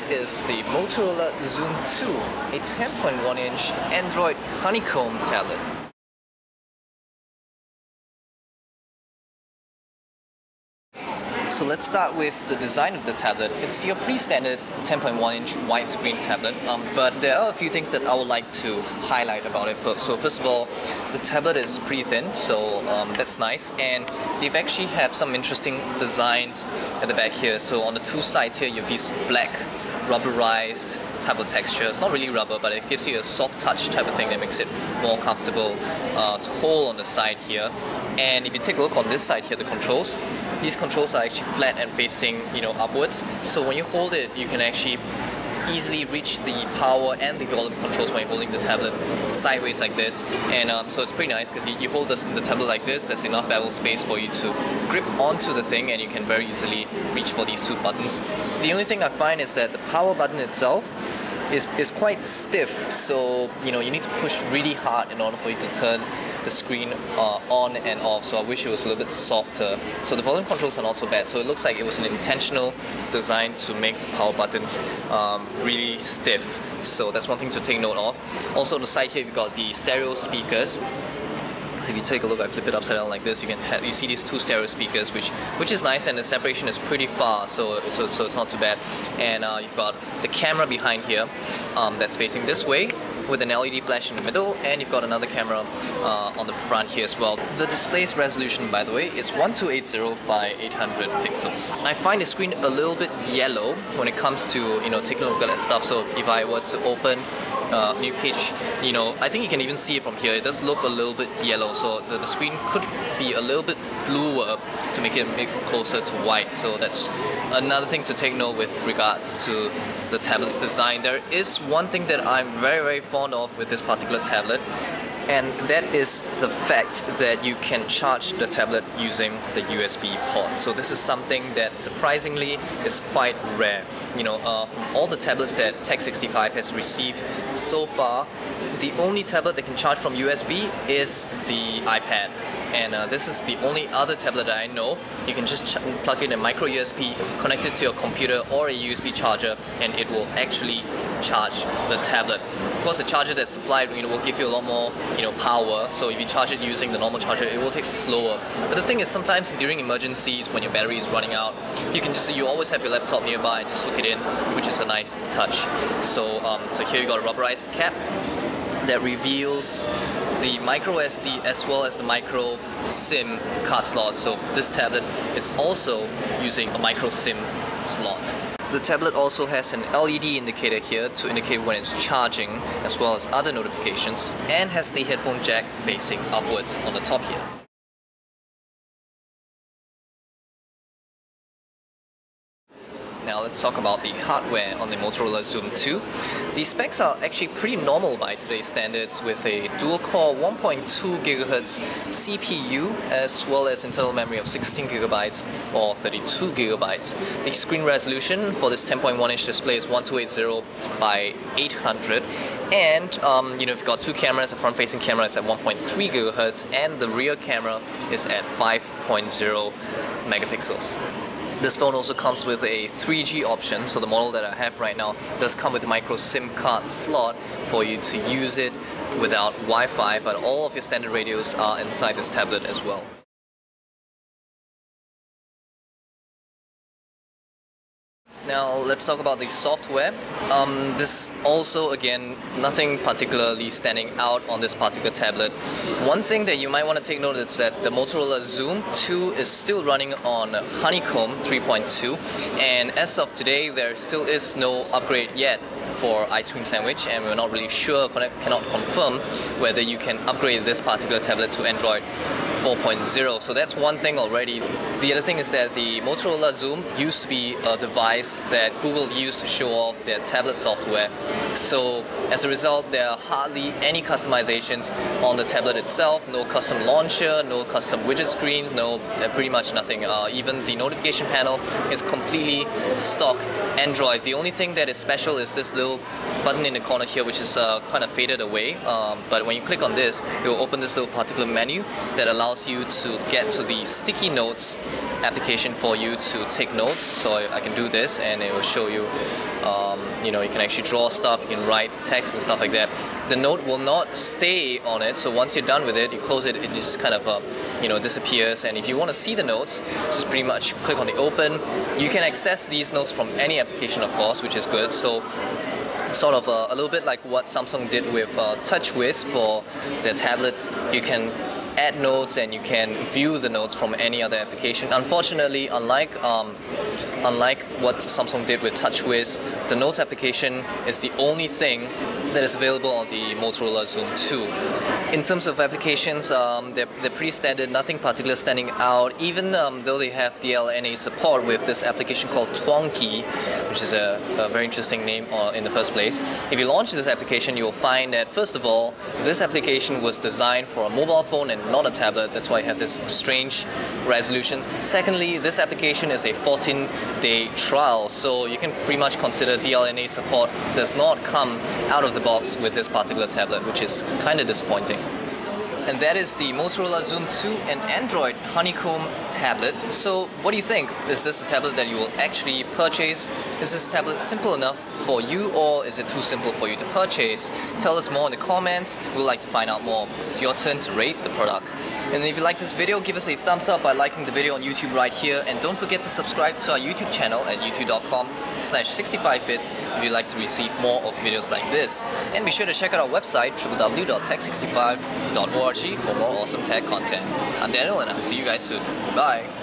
This is the Motorola Xoom 2, a 10.1 inch Android honeycomb tablet. So let's start with the design of the tablet. It's your pretty standard 10.1 inch widescreen tablet, um, but there are a few things that I would like to highlight about it. So first of all, the tablet is pretty thin, so um, that's nice, and they've actually have some interesting designs at the back here. So on the two sides here, you have these black rubberized type of texture. It's not really rubber, but it gives you a soft touch type of thing that makes it more comfortable uh, to hold on the side here. And if you take a look on this side here, the controls, these controls are actually flat and facing, you know, upwards. So when you hold it, you can actually easily reach the power and the volume controls when holding the tablet sideways like this and um, so it's pretty nice because you, you, hold the, the tablet like this there's enough bevel space for you to grip onto the thing and you can very easily reach for these two buttons the only thing I find is that the power button itself is, is quite stiff so you know you need to push really hard in order for you to turn the screen uh, on and off. So I wish it was a little bit softer. So the volume controls are not so bad. So it looks like it was an intentional design to make the power buttons um, really stiff. So that's one thing to take note of. Also on the side here we've got the stereo speakers if you take a look, I flip it upside down like this, you can have, you see these two stereo speakers, which which is nice, and the separation is pretty far, so so, so it's not too bad. And uh, you've got the camera behind here, um, that's facing this way, with an LED flash in the middle and you've got another camera uh, on the front here as well. The display's resolution by the way is 1280 by 800 pixels. I find the screen a little bit yellow when it comes to you know taking a look at stuff so if I were to open uh, new page, you know, I think you can even see it from here. It does look a little bit yellow, so the, the screen could be a little bit bluer to make it make closer to white. So that's another thing to take note with regards to the tablet's design. There is one thing that I'm very, very fond of with this particular tablet and that is the fact that you can charge the tablet using the USB port. So this is something that surprisingly is quite rare. You know, uh, from all the tablets that Tech65 has received so far, the only tablet that can charge from USB is the iPad and uh, this is the only other tablet that I know. You can just plug in a micro USB, connect it to your computer or a USB charger, and it will actually charge the tablet. Of course, the charger that's supplied you know, will give you a lot more you know power. So if you charge it using the normal charger, it will take slower. But the thing is, sometimes during emergencies, when your battery is running out, you can just you always have your laptop nearby and just hook it in, which is a nice touch. So um, so here you got a rubberized cap that reveals the micro SD as well as the micro SIM card slot. So this tablet is also using a micro SIM slot. The tablet also has an LED indicator here to indicate when it's charging as well as other notifications and has the headphone jack facing upwards on the top here. Now let's talk about the hardware on the Motorola Xoom 2. The specs are actually pretty normal by today's standards with a dual-core 1.2 GHz CPU as well as internal memory of 16 GB or 32 GB. The screen resolution for this 10.1 inch display is 1280 by 800 and um, you know you've got two cameras, a front-facing camera is at 1.3 GHz and the rear camera is at 5.0 megapixels. This phone also comes with a 3G option, so the model that I have right now does come with a micro SIM card slot for you to use it without Wi-Fi, but all of your standard radios are inside this tablet as well. Now let's talk about the software. Um, this also again nothing particularly standing out on this particular tablet. One thing that you might want to take note is that the Motorola Xoom 2 is still running on Honeycomb 3.2 and as of today there still is no upgrade yet for ice cream sandwich and we're not really sure cannot confirm whether you can upgrade this particular tablet to Android 4.0 so that's one thing already. The other thing is that the Motorola Xoom used to be a device that Google used to show off their tablet software so as a result there are hardly any customizations on the tablet itself, no custom launcher, no custom widget screens, no uh, pretty much nothing. Uh, even the notification panel is completely stock Android. The only thing that is special is this little button in the corner here which is uh, kind of faded away um, but when you click on this it will open this little particular menu that allows you to get to the sticky notes application for you to take notes so I, can do this and it will show you um, you know you can actually draw stuff, you can write text and stuff like that. The note will not stay on it, so once you're done with it, you close it, it just kind of uh, you know disappears. And if you want to see the notes, just pretty much click on the open. You can access these notes from any application, of course, which is good. So sort of a, a, little bit like what Samsung did with uh, TouchWiz for their tablets. You can add notes and you can view the notes from any other application. Unfortunately, unlike um, unlike what Samsung did with TouchWiz, the notes application is the only thing that is available on the Motorola Xoom 2. In terms of applications, um, they're, they're pretty standard, nothing particular standing out, even um, though they have DLNA support with this application called Twonky, which is a, a very interesting name uh, in the first place. If you launch this application, you'll find that, first of all, this application was designed for a mobile phone and not a tablet, that's why you have this strange resolution. Secondly, this application is a 14-day trial, so you can pretty much consider DLNA support does not come out of the box with this particular tablet, which is kind of disappointing. And that is the Motorola Xoom 2 and Android Honeycomb tablet. So what do you think? Is this a tablet that you will actually purchase? Is this tablet simple enough for you or is it too simple for you to purchase? Tell us more in the comments. We'd like to find out more. It's your turn to rate the product. And if you like this video, give us a thumbs up by liking the video on YouTube right here. And don't forget to subscribe to our YouTube channel at youtube.com slash 65bits if you'd like to receive more of videos like this. And be sure to check out our website, www.tech65.org for more awesome tech content. I'm Daniel and I'll see you guys soon. Bye!